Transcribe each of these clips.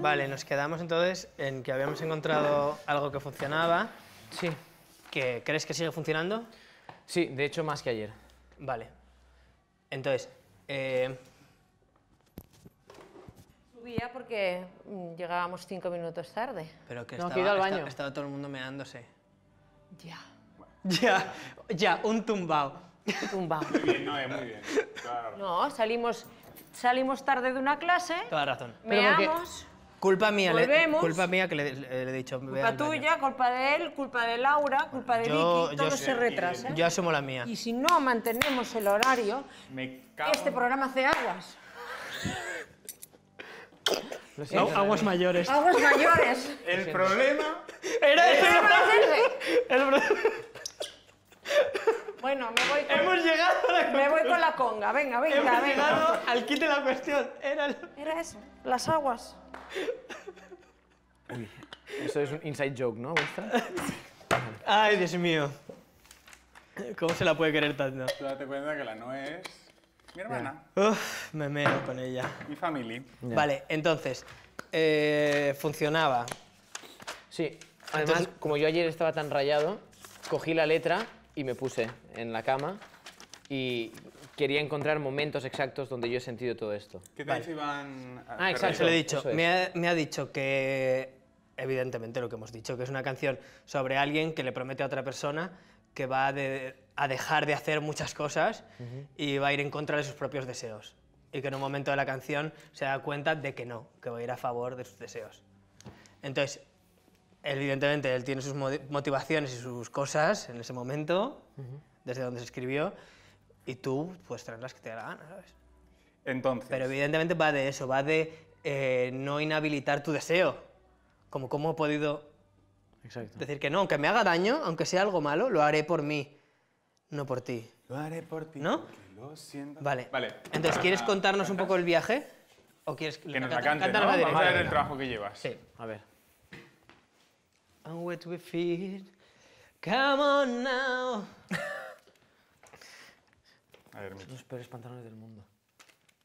Vale, nos quedamos entonces en que habíamos encontrado algo que funcionaba. Sí. que ¿Crees que sigue funcionando? Sí, de hecho más que ayer. Vale. Entonces, eh, Subía porque mm, llegábamos cinco minutos tarde. pero que No, estaba, que he ido al baño. estaba todo el mundo meándose. Ya. Ya, ya, un tumbao. Tumbao. Muy bien, no, muy bien. Claro. No, salimos, salimos tarde de una clase, Toda razón. Meamos, Culpa mía, le, culpa mía que le, le- le he dicho. culpa tuya, culpa de él, culpa de Laura, culpa de Yo- Vicky, todo se retrasa. Yo asumo la mía. Y si no mantenemos el horario, Me cago. este programa hace aguas. Agu- Aguas mayores. Aguas mayores. El problema. Era eso. ¿Qué vas a hacer? El pro- Bueno, me voy, con, Hemos llegado a la me voy con la conga. Venga, venga, Hemos venga. llegado al kit de la cuestión. Era el... Era eso, las aguas. Eso es un inside joke, ¿no? Vuestra. Ay, Dios mío. ¿Cómo se la puede querer tanto? Tú date cuenta que la no es mi hermana, Uf, me meo con ella. mi familia. Ya. Vale, entonces, eh, funcionaba. Sí. Además, Entonces- como yo ayer estaba tan rayado, cogí la letra y me puse en la cama y quería encontrar momentos exactos donde yo he sentido todo esto. ¿Qué te dice Iván? Ah, exacto. Se lo he dicho. es. Me ha, me ha dicho que, evidentemente lo que hemos dicho, que es una canción sobre alguien que le promete a otra persona que va a, de- a dejar de hacer muchas cosas y va a ir en contra de sus propios deseos. Y que en un momento de la canción se da cuenta de que no, que va a ir a favor de sus deseos. Entonces, evidentemente él tiene sus motivaciones y sus cosas en ese momento, desde donde se escribió, y tú puedes traer las que te dé la gana, ¿sabes? Entonces, Pero evidentemente va de eso, va de eh, no inhabilitar tu deseo. Como cómo he podido Exacto. decir que no, aunque me haga daño, aunque sea algo malo, lo haré por mí, no por ti. lo haré por ti. ¿No? Lo siento. Vale. Vale. Entonces, ¿quieres contarnos un poco el viaje? ¿O quieres Que nos la cante, ¿no? Vamos a ver el trabajo que llevas. Sí. A ver. I'm wet with feet. Come on now. A ver, mi- Los peores pantalones del mundo.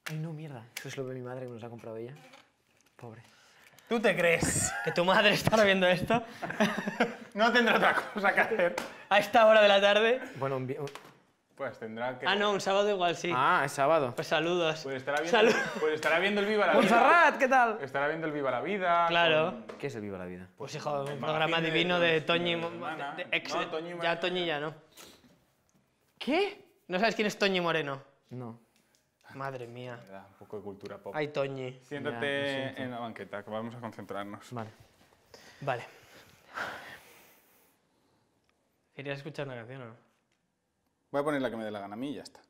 Ay, no, mierda. Eso es lo de mi madre que me los ha comprado ella. Pobre. ¿Tú te crees? Que tu madre estará viendo esto No tendrá otra cosa que hacer. a esta hora de la tarde. Bueno, un- Pues tendrá que... Ah, no, un sábado igual sí. Ah, es sábado. Pues saludos. Pues estará viendo, Salud. pues estará viendo el Viva la Vida. Montserrat, ¿qué tal? Estará viendo el Viva la Vida. Claro. con- ¿Qué es el Viva la Vida? Pues hijo, un programa de divino de Toñi. de ex- No, Toñi ya. Toñi ya no. ¿Qué? ¿No sabes quién es Toñi Moreno? No. Madre mía. Me da Un poco de cultura pop. Ay, Toñi. Siéntate Ya, en la banqueta, que vamos a concentrarnos. Vale. Vale. ¿Querías escuchar una canción o no? Voy a poner la que me dé la gana a mí y ya está.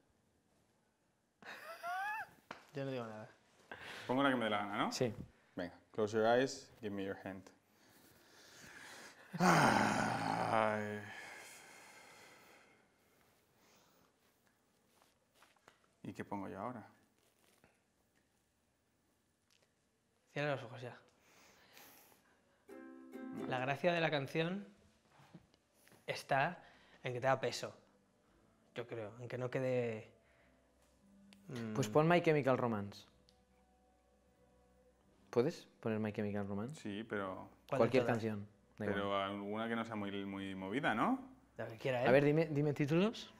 Yo no digo nada. Pongo la que me dé la gana, ¿no? Sí. Venga, close your eyes, give me your hand. Ay. ¿Y qué pongo yo ahora? Cierra los ojos ya. La gracia de la canción está en que te da peso. Yo creo. En que no quede. Pues pon My Chemical Romance. ¿Puedes poner My Chemical Romance? Sí, pero, ¿Cuál de Cualquier canción. pero alguna que no sea muy, muy movida, ¿no? La que quiera, ¿eh? A ver, dime, dime títulos.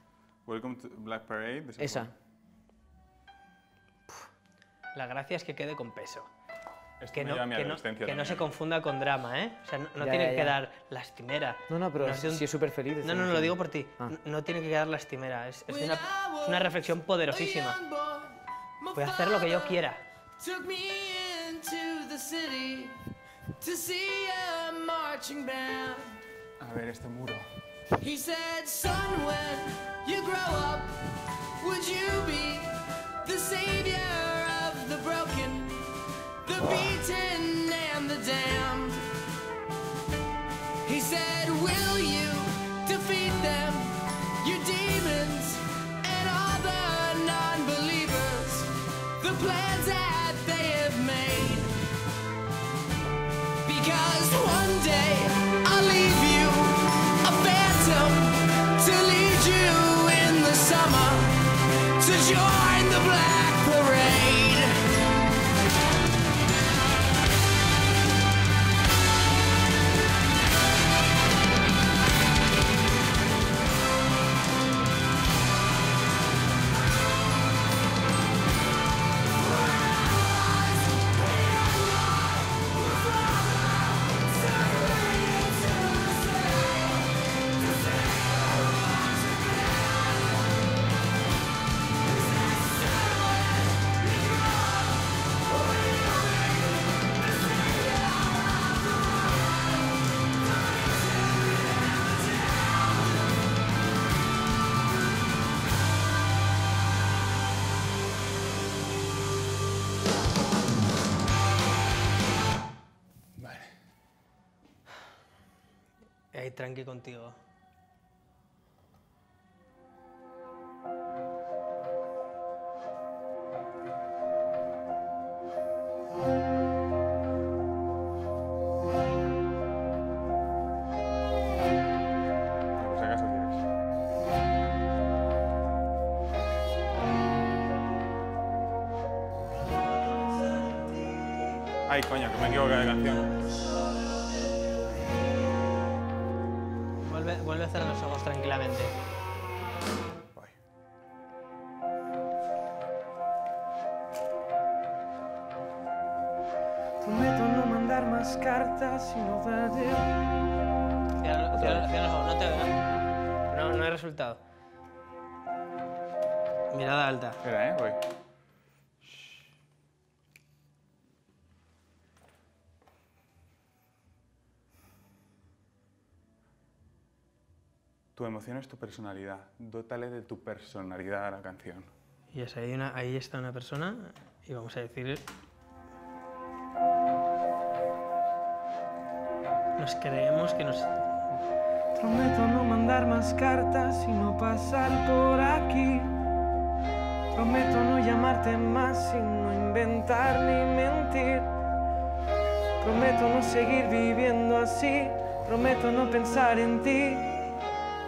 Welcome to Black Parade. de Esa. La gracia es que quede con peso. Esto Que no, que no- que no se confunda con drama, ¿eh? O sea, no, no Ya, tiene ya, que ya. quedar lastimera. No, no, pero es de un- si es súper feliz. No, no, no, lo digo por ti. Ah. No tiene que quedar lastimera. Es, es una, es una reflexión poderosísima. Voy a hacer lo que yo quiera. A ver, este muro. He said, Son, when you grow up, would you be the savior of the broken, the beaten, and the damned? Join the black ahí tranqui contigo. Ay, coño, que me he equivocado de canción. A cerrar los ojos tranquilamente. Prometo no mandar más cartas y no darte Cierra, cierra- cierra los ojos, no te veo. No, no hay resultado. Mirada alta. Espera, ¿eh? Voy. Tu emoción es tu personalidad. Dótale de tu personalidad a la canción. Y es ahí, una, ahí está una persona y vamos a decir... Nos creemos que nos... Prometo no mandar más cartas y no pasar por aquí. Prometo no llamarte más y no inventar ni mentir. Prometo no seguir viviendo así. Prometo no pensar en ti.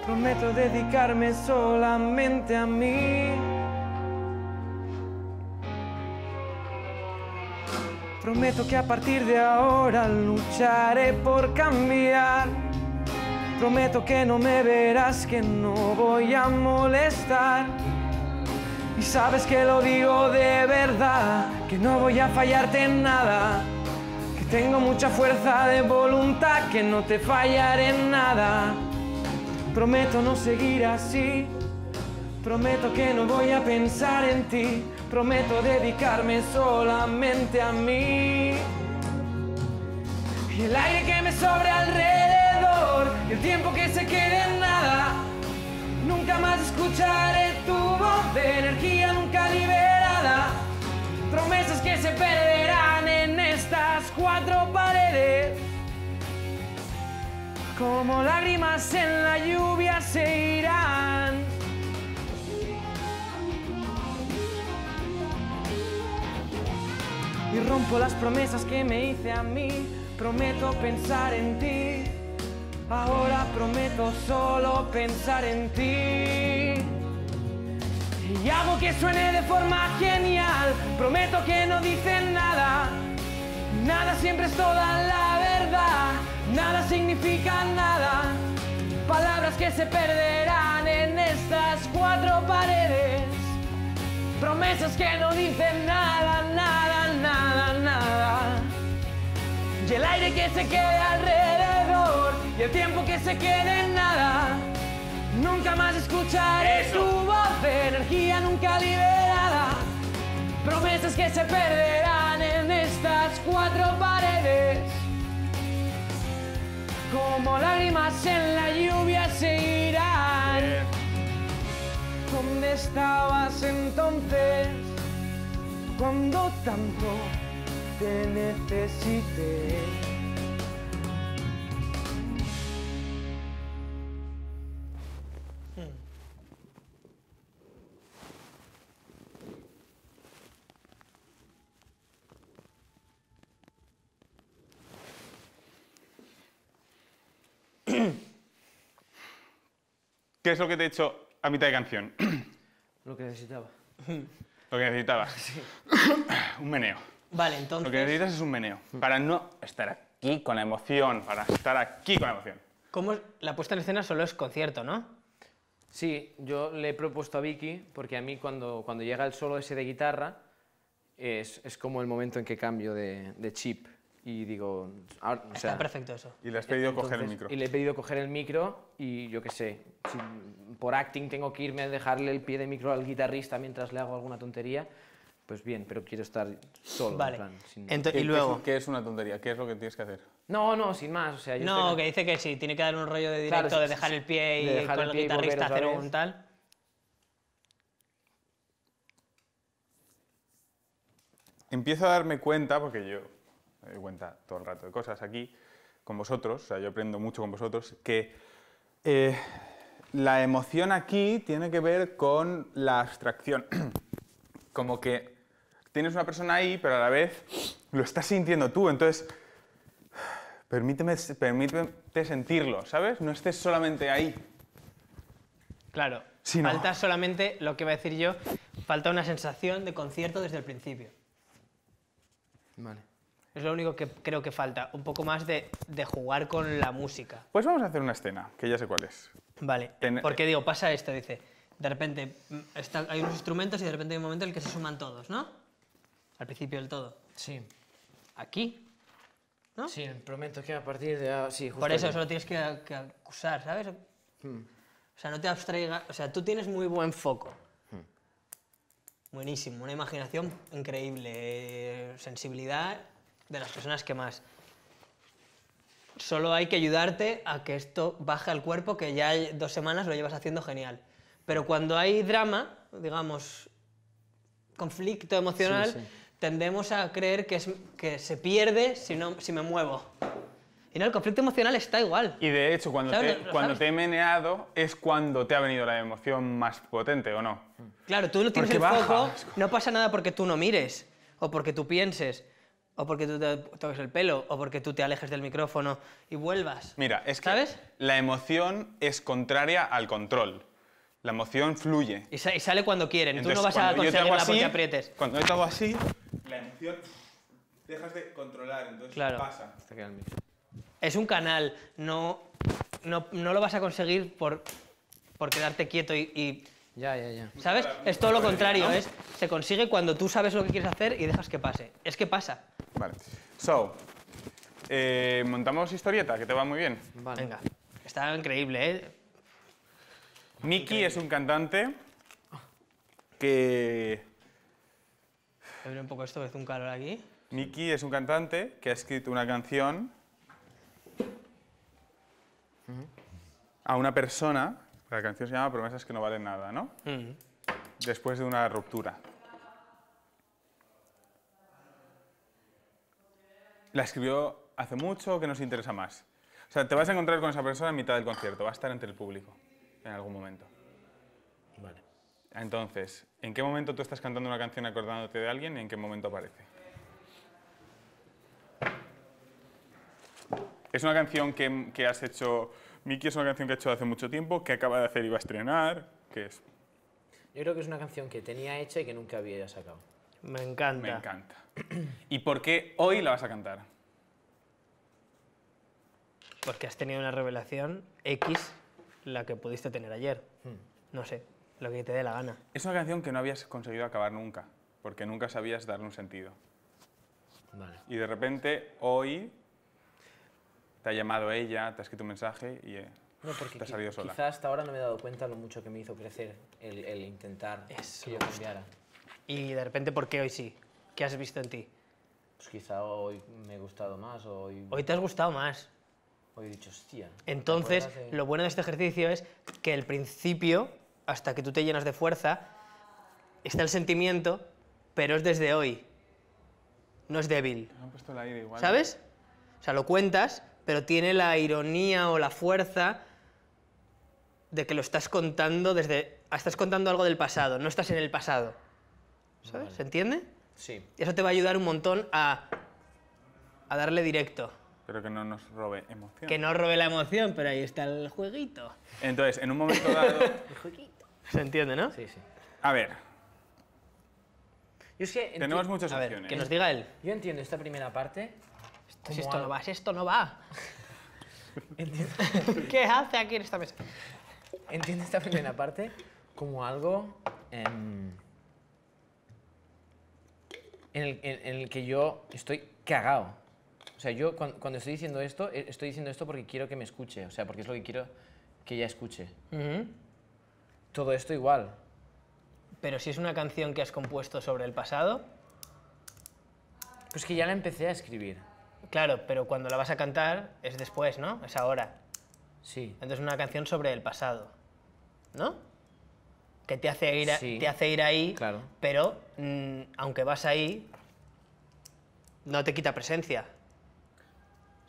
Prometo dedicarme solamente a mí. Prometo que a partir de ahora lucharé por cambiar. Prometo que no me verás, que no voy a molestar. Y sabes que lo digo de verdad, que no voy a fallarte en nada. Que tengo mucha fuerza de voluntad, que no te fallaré en nada. Prometo no seguir así. Prometo que no voy a pensar en ti. Prometo dedicarme solamente a mí. Y el aire que me sobra alrededor, y el tiempo que se quede en Como lágrimas en la lluvia se irán. y rompo las promesas que me hice a mí. Prometo pensar en ti. Ahora prometo solo pensar en ti. Y hago que suene de forma genial. Prometo que no dicen nada. Nada siempre es toda la. Nada significa nada. Palabras que se perderán en estas cuatro paredes. Promesas que no dicen nada, nada, nada, nada. Y el aire que se quede alrededor y el tiempo que se quede en nada. Nunca más escucharé tu voz de energía nunca liberada. Promesas que se perderán en estas cuatro paredes. Como lágrimas en la lluvia se irán. ¿Dónde estabas entonces cuando tanto te necesité? ¿Qué es lo que te he hecho a mitad de canción? Lo que necesitaba. Lo que necesitabas. un meneo. Vale, Lo entonces... que necesitas es un meneo. Para no estar aquí con la emoción, para estar aquí con la emoción. ¿Cómo es- la puesta en escena solo es concierto, no? Sí, yo le he propuesto a Vicky, porque a mí cuando, cuando llega el solo ese de guitarra, es, es como el momento en que cambio de, de chip. Y digo, ahora, o sea, Está perfecto eso. Y le has pedido coger el micro. Y le he pedido coger el micro y yo qué sé, si por acting tengo que irme a dejarle el pie de micro al guitarrista mientras le hago alguna tontería, pues bien, pero quiero estar solo. en Vale. plan, sin- Ento- ¿Qué- y luego... ¿Qué es, qué es una tontería? ¿Qué es lo que tienes que hacer? No, no, sin más. O sea, yo No, estoy- que dice que sí, tiene que dar un rollo de directo, de dejar sí. el pie y De con el el guitarrista hacer vez. un tal. Empiezo a darme cuenta, porque yo me doy cuenta todo el rato de cosas aquí, con vosotros, o sea, yo aprendo mucho con vosotros, que eh, la emoción aquí tiene que ver con la abstracción. Como que tienes una persona ahí, pero a la vez lo estás sintiendo tú. Entonces, permíteme, permíteme sentirlo, ¿sabes? No estés solamente ahí. Claro. No. falta solamente, lo que iba a decir yo, falta una sensación de concierto desde el principio. Vale. Es lo único que creo que falta, un poco más de, de jugar con la música. Pues vamos a hacer una escena, que ya sé cuál es. Vale, Ten- porque digo, pasa esto, dice, de repente mm, está- hay unos instrumentos y de repente hay un momento en el que se suman todos, ¿no? Al principio del todo. Sí. Aquí. ¿No? Sí, prometo que a partir de... ah, Sí, justo Por eso aquí. solo tienes que, que acusar, ¿sabes? Hmm. O sea, no te abstraigas, o sea, tú tienes muy buen foco. Hmm. Buenísimo, una imaginación increíble, eh, sensibilidad de las personas que más. Solo hay que ayudarte a que esto baje al cuerpo, que ya dos semanas lo llevas haciendo genial. Pero cuando hay drama, digamos, conflicto emocional, Sí, sí. tendemos a creer que, es, que se pierde si, no, si me muevo. Y no, el conflicto emocional está igual. Y de hecho, cuando, te, ¿Lo cuando te he meneado es cuando te ha venido la emoción más potente, ¿o no? Claro, tú no tienes Porque el baja. foco, no pasa nada porque tú no mires, o porque tú pienses, o porque tú te toques el pelo, o porque tú te alejes del micrófono y vuelvas. Mira, es que ¿Sabes? la emoción es contraria al control. La emoción fluye. Y, sa- y sale cuando quieren, tú Entonces, no vas a conseguirla así, porque aprietes. Cuando yo te hago así, la emoción dejas de controlar, entonces Claro. pasa. Es un canal, no, no, no lo vas a conseguir por, por quedarte quieto y, y- Ya, ya, ya. ¿Sabes? Es todo lo contrario, es, se consigue cuando tú sabes lo que quieres hacer y dejas que pase. Es que pasa. Vale. So, eh, montamos historieta, que te va muy bien. Vale. Venga, está increíble, ¿eh? Miki es un cantante que... Abre un poco esto, que hace un calor aquí. Miki es un cantante que ha escrito una canción a una persona. La canción se llama Promesas que no valen nada, ¿no? Mm. Después de una ruptura. La escribió hace mucho, que nos interesa más. O sea, te vas a encontrar con esa persona en mitad del concierto, va a estar entre el público en algún momento. Vale. Entonces, ¿en qué momento tú estás cantando una canción acordándote de alguien y en qué momento aparece? Es una canción que, que has hecho, Miki es una canción que ha hecho hace mucho tiempo, que acaba de hacer y va a estrenar, que es, Yo creo que es una canción que tenía hecha y que nunca había sacado. Me encanta. me encanta. ¿Y por qué hoy la vas a cantar? Porque has tenido una revelación X, la que pudiste tener ayer. No sé, lo que te dé la gana. Es una canción que no habías conseguido acabar nunca, porque nunca sabías darle un sentido. Vale. Y de repente, hoy, te ha llamado ella, te ha escrito un mensaje y eh, No, porque te ha salido sola. quizá hasta ahora no me he dado cuenta lo mucho que me hizo crecer el, el intentar Eso que yo cambiara. Y de repente, ¿por qué hoy sí? ¿Qué has visto en ti? Pues quizá hoy me he gustado más, o hoy, Hoy te has gustado más. hoy he dicho, hostia. ¿te Entonces, acuerdas de-?" lo bueno de este ejercicio es que el principio, hasta que tú te llenas de fuerza, está el sentimiento, pero es desde hoy. No es débil. Me han puesto el aire igual. ¿Sabes? O sea, lo cuentas, pero tiene la ironía o la fuerza de que lo estás contando desde... Estás contando algo del pasado, no estás en el pasado. ¿Sabes? ¿Se entiende? Sí. Eso te va a ayudar un montón a, a darle directo. Pero que no nos robe emoción. Que no robe la emoción, pero ahí está el jueguito. Entonces, en un momento dado... ¿Se entiende, no? Sí, sí. A ver, Yo es que tenemos muchas A ver, opciones. que nos diga él. Yo entiendo esta primera parte. Si como esto no va, si esto no va. ¿Qué hace aquí en esta mesa? entiendo esta primera parte como algo em, en, el, en- en el que yo estoy cagado. O sea, yo cuan- cuando, estoy diciendo esto, eh, estoy diciendo esto porque quiero que me escuche. O sea, porque es lo que quiero que ella escuche. Ujú. Todo esto igual. Pero si es una canción que has compuesto sobre el pasado, Pues que ya la empecé a escribir. claro, pero cuando la vas a cantar es después, ¿no? Es ahora. Sí. Entonces es una canción sobre el pasado, ¿no? Que te hace ir, a- Sí. te hace ir ahí, Claro. pero mm, aunque vas ahí, no te quita presencia.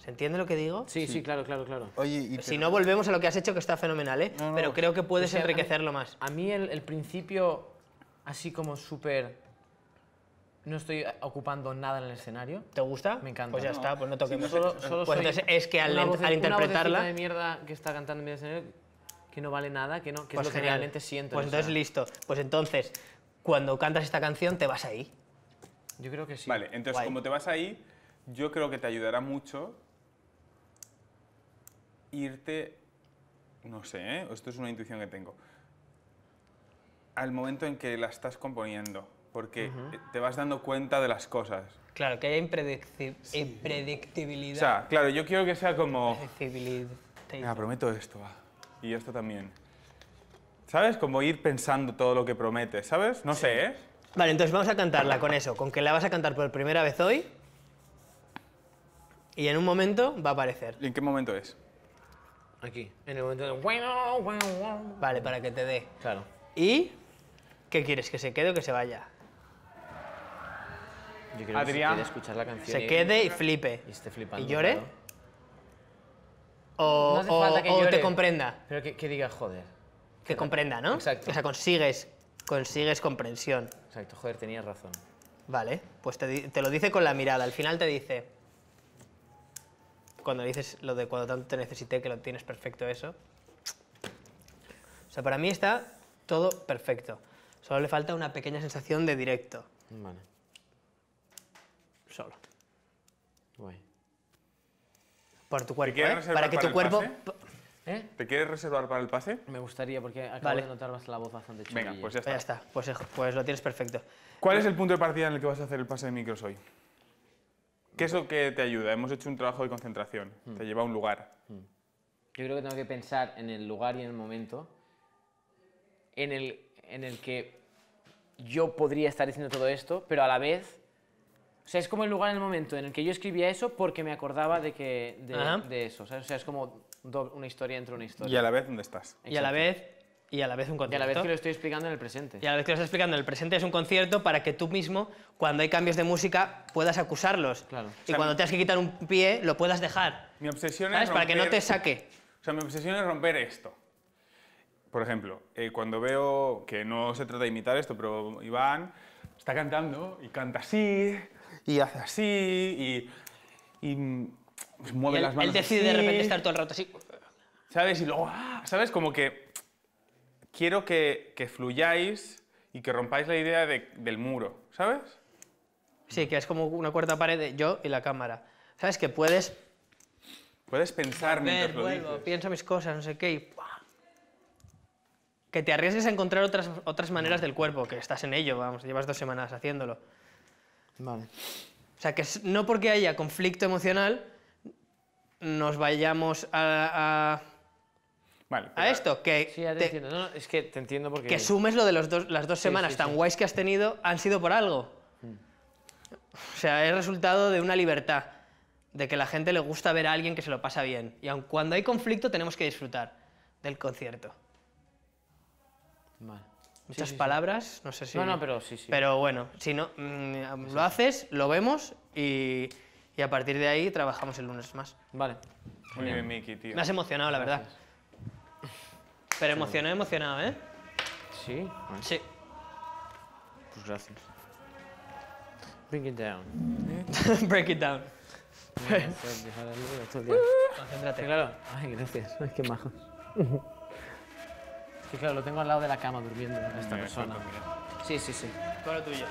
¿Se entiende lo que digo? Sí, sí, claro, claro, claro. Oye, y Si no, volvemos a lo que has hecho, que está fenomenal, ¿eh? No, no. Pero creo que puedes O sea, a mí- enriquecerlo más. A mí el, el principio, así como súper... No estoy ocupando nada en el escenario. ¿Te gusta? Me encanta. Pues ya No. está, pues no toquemos. Solo, solo pues entonces es que al, una voce- al una interpretarla. vocecita de mierda que está cantando en mi escenario que no vale nada, que, no, que pues es lo que genial. realmente siento. Pues o entonces listo. Pues entonces, cuando cantas esta canción, te vas ahí. Yo creo que sí. Vale, entonces Guay. como te vas ahí, yo creo que te ayudará mucho irte, no sé, ¿eh? esto es una intuición que tengo, al momento en que la estás componiendo, porque eh, te vas dando cuenta de las cosas. Claro, que haya impredicti- impredictibilidad. O sea, claro, yo quiero que sea como, Impredictibilidad. venga, prometo esto, va, y esto también. ¿Sabes? Como ir pensando todo lo que prometes, ¿sabes? No sé, ¿eh? Vale, entonces vamos a cantarla con eso, con que la vas a cantar por primera vez hoy y en un momento va a aparecer. ¿Y en qué momento es? Aquí, en el momento de... Vale, para que te dé. Claro. ¿Y qué quieres? ¿Que se quede o que se vaya? Yo creo Adrián. que quiere escuchar la canción Se y- quede y flipe. y esté flipando. ¿Y llore? claro. O, No hace o- falta que o te comprenda. Pero que, que diga, joder. Que comprenda, ¿no? Exacto. O sea, consigues, consigues comprensión. Exacto, joder, tenías razón. Vale, pues te, di- te lo dice con la mirada. Al final te dice, cuando dices lo de cuando tanto te necesité, que lo tienes perfecto eso. O sea, para mí está todo perfecto. Solo le falta una pequeña sensación de directo. Vale, Solo. guay. Por tu cuerpo, quieres ¿eh? reservar Para que para tu el cuerpo... pase? ¿Eh? ¿Te quieres reservar para el pase? Me gustaría, porque acabo Vale. de notar más la voz bastante chula. Venga, pues ya Pues ya está. está, pues, pues lo tienes perfecto. ¿Cuál es el punto de partida en el que vas a hacer el pase de micros hoy? ¿Qué es lo que te ayuda? Hemos hecho un trabajo de concentración. Te lleva a un lugar. Yo creo que tengo que pensar en el lugar y en el momento en el, en el que yo podría estar diciendo todo esto, pero a la vez... O sea, es como el lugar en el momento en el que yo escribía eso porque me acordaba de, que, de, de eso. ¿sabes? O sea, es como una historia dentro de una historia. Y a la vez, ¿dónde estás? Y a la vez, y a la vez un Y a concierto. la vez que lo estoy explicando en el presente. Y a la vez que lo estás explicando en el presente es un concierto para que tú mismo, cuando hay cambios de música, puedas acusarlos. Claro. Y cuando tengas que quitar un pie, lo puedas dejar. Mi obsesión ¿Sabes? es Para que no romper- te saque. O sea, mi obsesión es romper esto. Por ejemplo, eh, cuando veo que no se trata de imitar esto, pero Iván está cantando y canta así, y hace así, y, y pues mueve Y él, las manos él decide de así, repente estar todo el rato así. ¿Sabes? Y luego, ¡ah! ¿sabes? Como que quiero que, que fluyáis y que rompáis la idea de- del muro, ¿sabes? Sí, que es como una cuarta pared de yo y la cámara. ¿Sabes? Que puedes Puedes pensar mientras lo vuelvo, dices. pienso mis cosas, no sé qué, y ¡buah! Que te arriesgues a encontrar otras, otras maneras del cuerpo, que estás en ello, vamos, llevas dos semanas haciéndolo. Vale. O sea, que no porque haya conflicto emocional nos vayamos a, Vale, a- esto, que, Sí, ya te, te- entiendo. No, no, es que te entiendo porque... que sumes lo de los dos, las dos semanas sí, tan sí. guays que has tenido han sido por algo. O sea, es resultado de una libertad, de que la gente le gusta ver a alguien que se lo pasa bien. Y aun cuando hay conflicto tenemos que disfrutar del concierto. Vale. Muchas sí, sí. palabras, no sé si... No, no, pero sí, sí. Pero bueno, si no, mm, lo haces, lo vemos y, y a partir de ahí trabajamos el lunes más. Vale. Muy bien, Miki, tío. Me has emocionado, la verdad. Pero emocionado, emocionado, ¿eh? Sí. Sí. pues gracias. Bring it down. Break it down. Concéntrate. Claro. Ay, gracias. Ay, qué majo. Que claro, lo tengo al lado de la cama durmiendo esta persona. Sí, sí, sí. Todo lo tuyo.